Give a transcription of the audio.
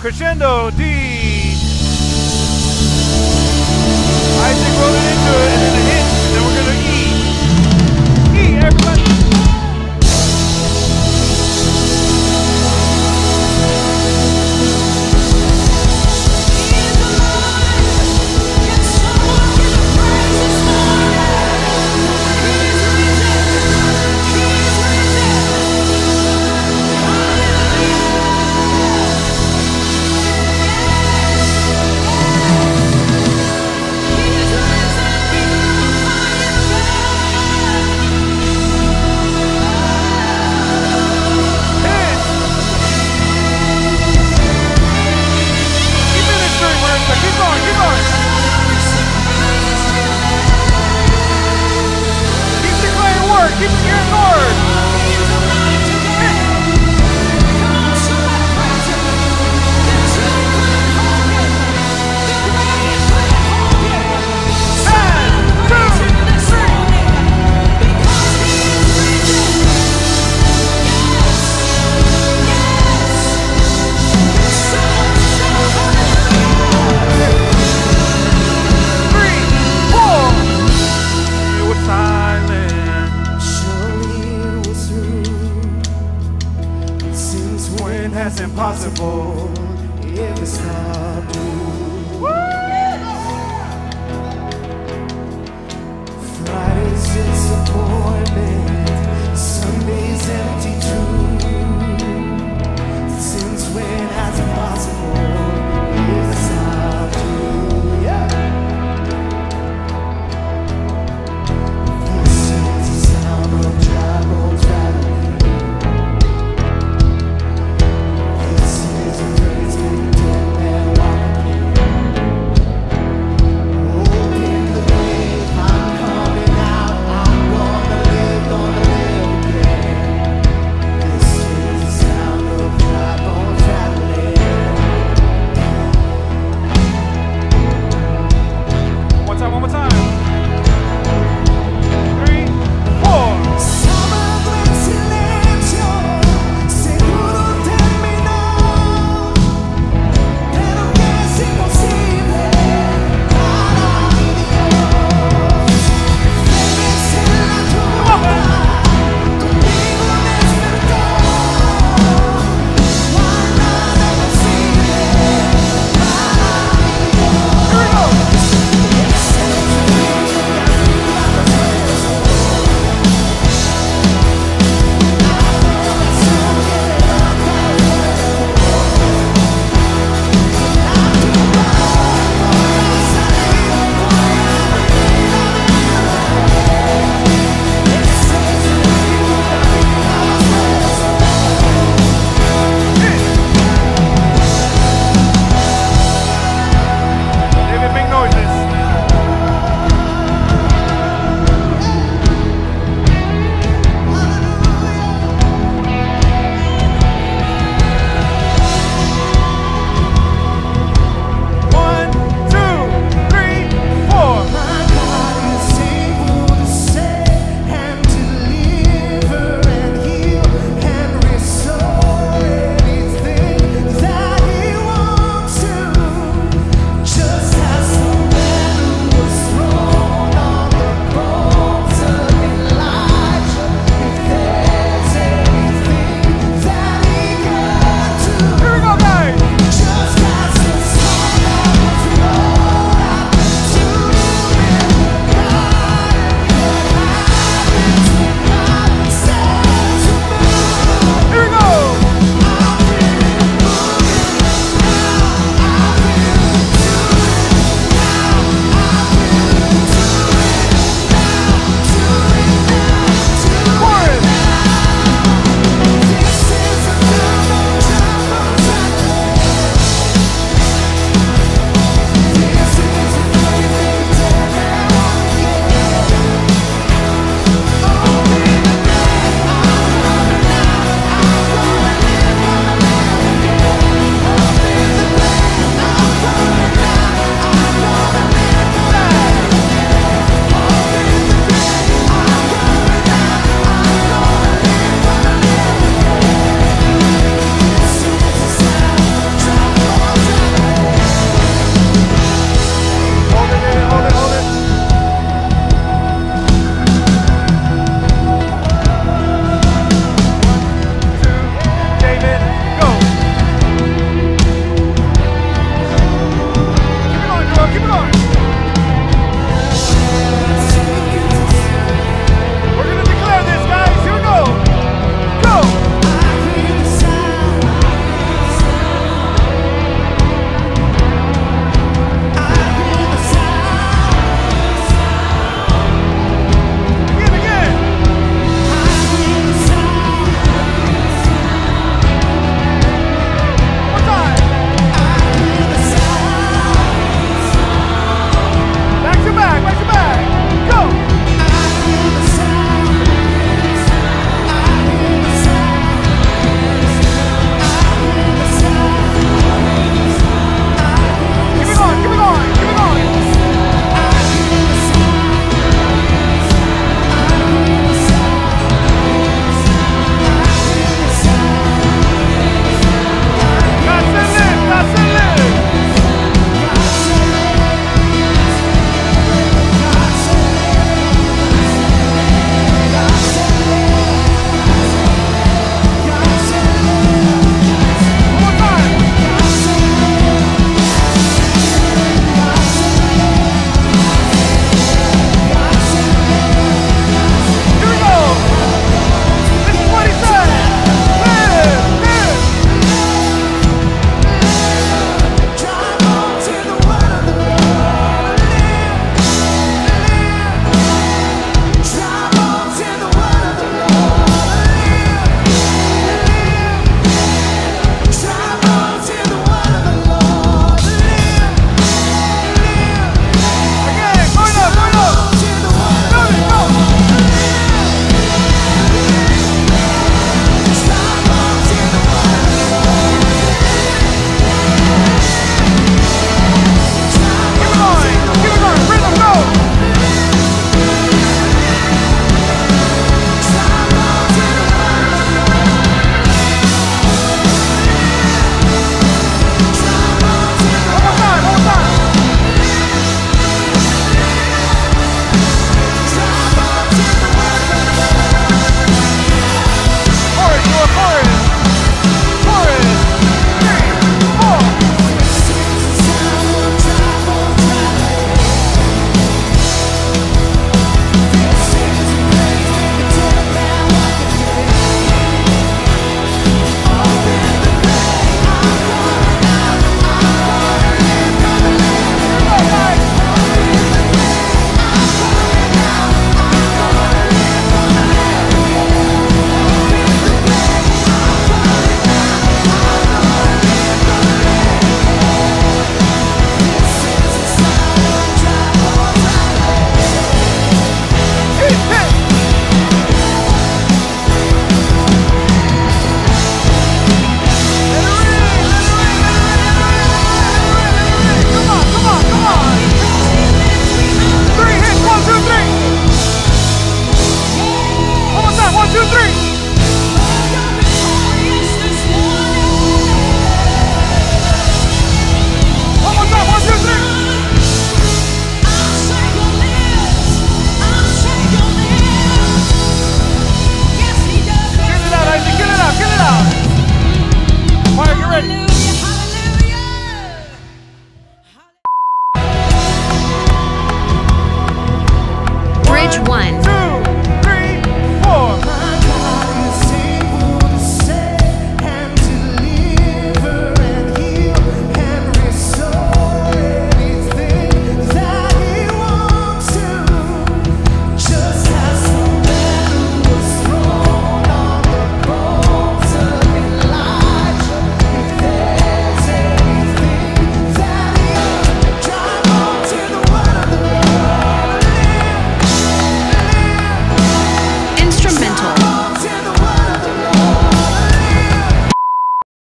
Crescendo D. Isaac wrote